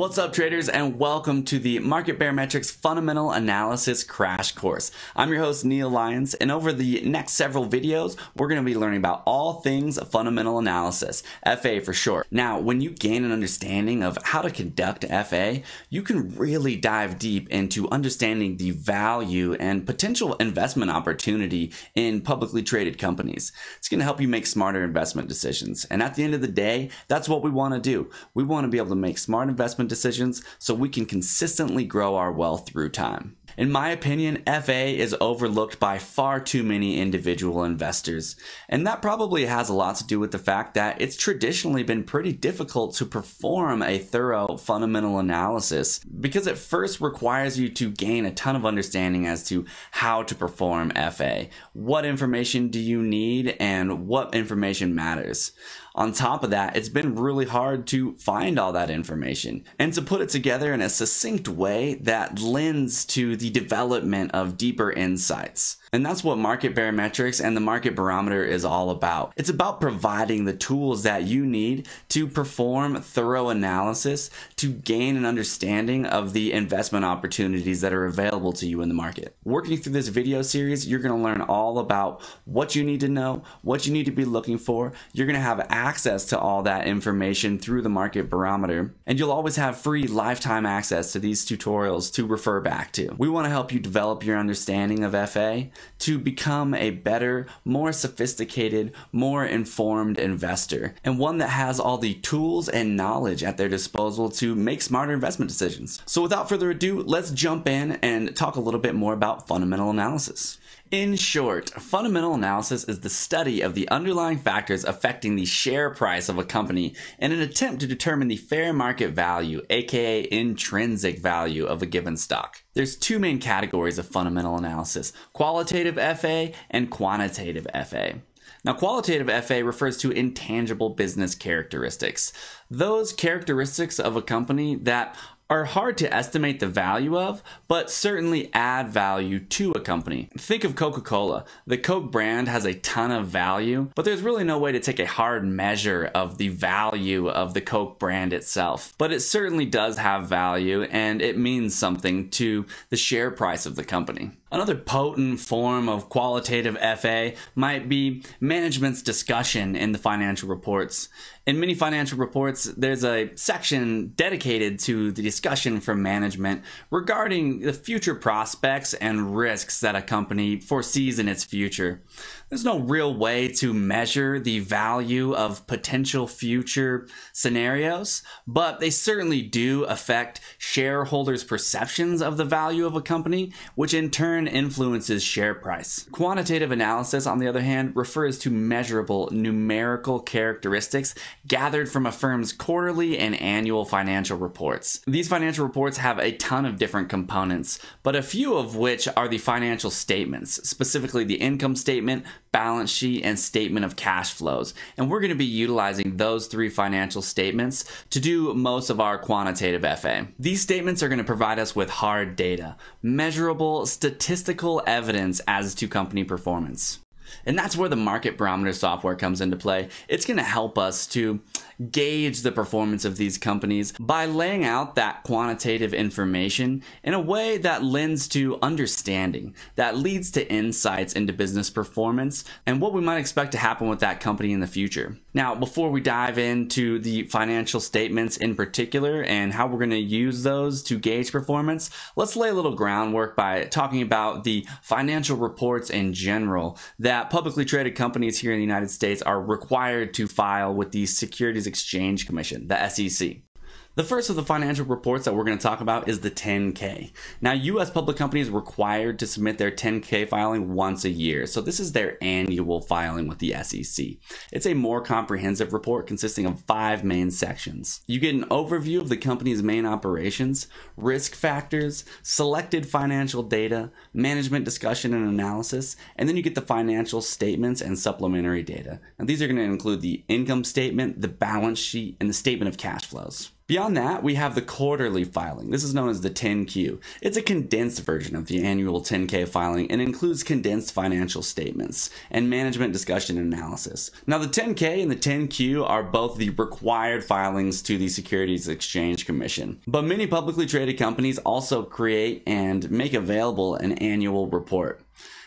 What's up traders and welcome to the Market Barometrix Fundamental Analysis Crash Course. I'm your host Neil Lyons and over the next several videos we're going to be learning about all things fundamental analysis, FA for short. Now when you gain an understanding of how to conduct FA, you can really dive deep into understanding the value and potential investment opportunity in publicly traded companies. It's going to help you make smarter investment decisions and at the end of the day that's what we want to do. We want to be able to make smart investment decisions so we can consistently grow our wealth through time. In my opinion, FA is overlooked by far too many individual investors, and that probably has a lot to do with the fact that it's traditionally been pretty difficult to perform a thorough fundamental analysis because it first requires you to gain a ton of understanding as to how to perform FA. What information do you need and what information matters? On top of that, it's been really hard to find all that information and to put it together in a succinct way that lends to the development of deeper insights. And that's what market barometrix and the market barometer is all about. It's about providing the tools that you need to perform thorough analysis to gain an understanding of the investment opportunities that are available to you in the market. Working through this video series, you're going to learn all about what you need to know, what you need to be looking for. You're going to have access to all that information through the market barometer, and you'll always have free lifetime access to these tutorials to refer back to. We want to help you develop your understanding of FA to become a better, more sophisticated, more informed investor, and one that has all the tools and knowledge at their disposal to make smarter investment decisions. So without further ado, let's jump in and talk a little bit more about fundamental analysis. In short, fundamental analysis is the study of the underlying factors affecting the share price of a company in an attempt to determine the fair market value, aka intrinsic value of a given stock. There's two main categories of fundamental analysis, qualitative FA and quantitative FA. Now, qualitative FA refers to intangible business characteristics. Those characteristics of a company that are hard to estimate the value of, but certainly add value to a company. Think of Coca-Cola. The Coke brand has a ton of value, but there's really no way to take a hard measure of the value of the Coke brand itself. But it certainly does have value and it means something to the share price of the company. Another potent form of qualitative FA might be management's discussion in the financial reports. In many financial reports, there's a section dedicated to the discussion from management regarding the future prospects and risks that a company foresees in its future. There's no real way to measure the value of potential future scenarios, but they certainly do affect shareholders' perceptions of the value of a company, which in turn influences share price. Quantitative analysis, on the other hand, refers to measurable numerical characteristics gathered from a firm's quarterly and annual financial reports. These financial reports have a ton of different components, but a few of which are the financial statements, specifically the income statement, balance sheet, and statement of cash flows. And we're going to be utilizing those three financial statements to do most of our quantitative FA. These statements are going to provide us with hard data, measurable statistical evidence as to company performance. And that's where the market barometer software comes into play. It's going to help us to gauge the performance of these companies by laying out that quantitative information in a way that lends to understanding, that leads to insights into business performance and what we might expect to happen with that company in the future. Now, before we dive into the financial statements in particular and how we're going to use those to gauge performance, let's lay a little groundwork by talking about the financial reports in general that publicly traded companies here in the United States are required to file with the Securities Exchange Commission, the SEC. The first of the financial reports that we're going to talk about is the 10K. Now, U.S. public companies are required to submit their 10K filing once a year, so this is their annual filing with the SEC. It's a more comprehensive report consisting of five main sections. You get an overview of the company's main operations, risk factors, selected financial data, management discussion and analysis, and then you get the financial statements and supplementary data. Now, these are going to include the income statement, the balance sheet, and the statement of cash flows. Beyond that, we have the quarterly filing. This is known as the 10Q. It's a condensed version of the annual 10K filing and includes condensed financial statements and management discussion and analysis. Now, the 10K and the 10Q are both the required filings to the Securities Exchange Commission, but many publicly traded companies also create and make available an annual report.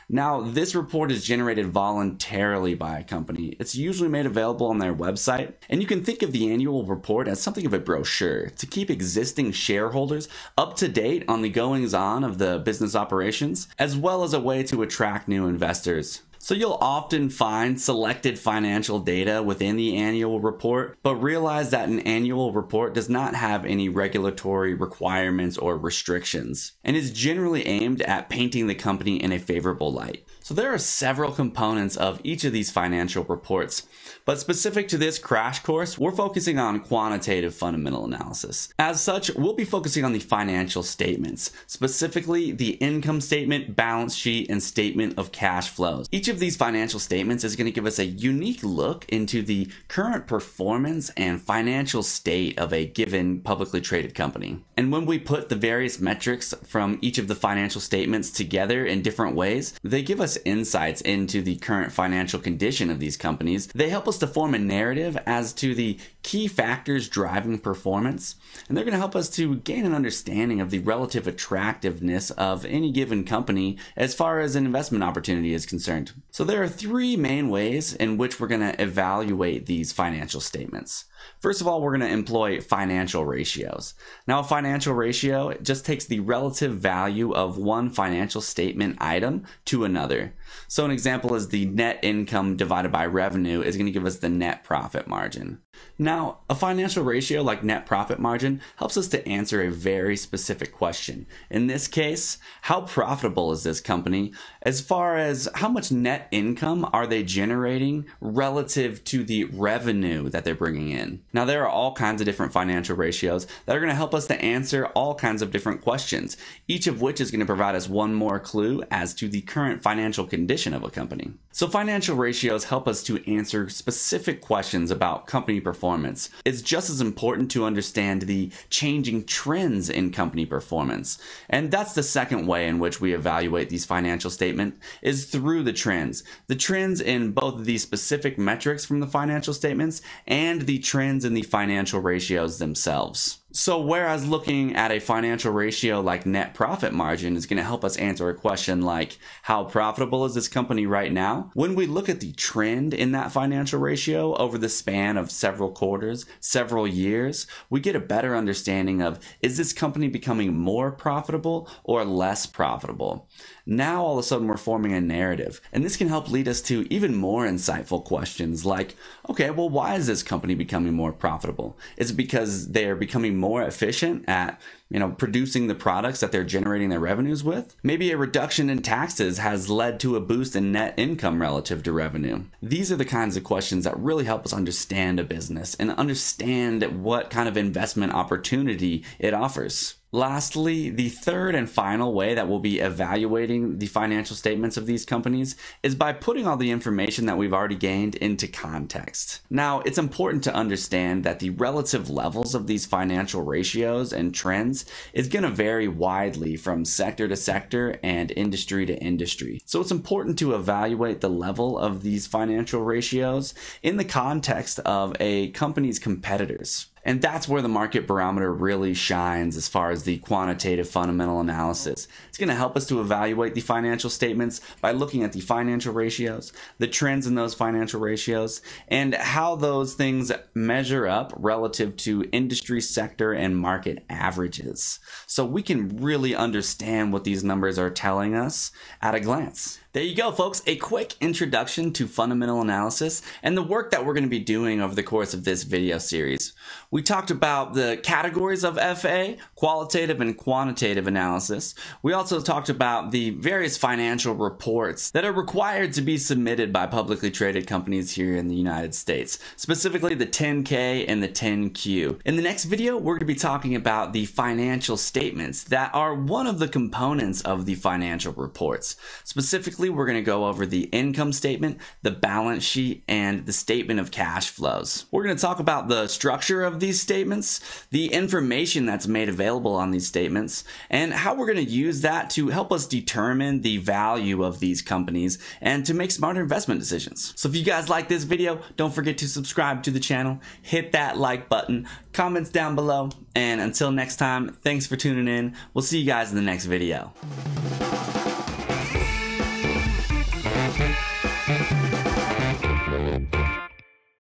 Now, this report is generated voluntarily by a company. It's usually made available on their website, and you can think of the annual report as something of a brochure to keep existing shareholders up to date on the goings on of the business operations, as well as a way to attract new investors. So you'll often find selected financial data within the annual report, but realize that an annual report does not have any regulatory requirements or restrictions and is generally aimed at painting the company in a favorable light. So there are several components of each of these financial reports, but specific to this crash course, we're focusing on quantitative fundamental analysis. As such, we'll be focusing on the financial statements, specifically the income statement, balance sheet, and statement of cash flows. Each of these financial statements is going to give us a unique look into the current performance and financial state of a given publicly traded company. And when we put the various metrics from each of the financial statements together in different ways, they give us insights into the current financial condition of these companies. They help us to form a narrative as to the key factors driving performance, and they're going to help us to gain an understanding of the relative attractiveness of any given company as far as an investment opportunity is concerned. So there are three main ways in which we're going to evaluate these financial statements. First of all, we're going to employ financial ratios. Now, a financial ratio just takes the relative value of one financial statement item to another. So an example is the net income divided by revenue is going to give us the net profit margin. Now, a financial ratio like net profit margin helps us to answer a very specific question. In this case, how profitable is this company as far as how much net income are they generating relative to the revenue that they're bringing in? Now, there are all kinds of different financial ratios that are going to help us to answer all kinds of different questions, each of which is going to provide us one more clue as to the current financial condition of a company. So, financial ratios help us to answer specific questions about company performance. It's just as important to understand the changing trends in company performance. And that's the second way in which we evaluate these financial statements is through the trends. The trends in both the specific metrics from the financial statements and the trends in the financial ratios themselves. So, whereas looking at a financial ratio like net profit margin is going to help us answer a question like, how profitable is this company right now? When we look at the trend in that financial ratio over the span of several quarters, several years, we get a better understanding of is this company becoming more profitable or less profitable? Now, all of a sudden, we're forming a narrative, and this can help lead us to even more insightful questions like, okay, well, why is this company becoming more profitable? Is it because they're becoming more efficient at you know producing the products that they're generating their revenues with? Maybe a reduction in taxes has led to a boost in net income relative to revenue. These are the kinds of questions that really help us understand a business and understand what kind of investment opportunity it offers Lastly, the third and final way that we'll be evaluating the financial statements of these companies is by putting all the information that we've already gained into context. Now, it's important to understand that the relative levels of these financial ratios and trends is going to vary widely from sector to sector and industry to industry. So it's important to evaluate the level of these financial ratios in the context of a company's competitors. And that's where the market barometer really shines as far as the quantitative fundamental analysis. It's going to help us to evaluate the financial statements by looking at the financial ratios, the trends in those financial ratios, and how those things measure up relative to industry sector and market averages. So we can really understand what these numbers are telling us at a glance. There you go, folks. A quick introduction to fundamental analysis and the work that we're going to be doing over the course of this video series. We talked about the categories of FA, qualitative and quantitative analysis. We also talked about the various financial reports that are required to be submitted by publicly traded companies here in the United States, specifically the 10K and the 10Q. In the next video, we're going to be talking about the financial statements that are one of the components of the financial reports, specifically We're going to go over the income statement, the balance sheet, and the statement of cash flows. We're going to talk about the structure of these statements, the information that's made available on these statements, and how we're going to use that to help us determine the value of these companies and to make smarter investment decisions. So if you guys like this video, don't forget to subscribe to the channel, hit that like button, comments down below, and until next time, thanks for tuning in. We'll see you guys in the next video.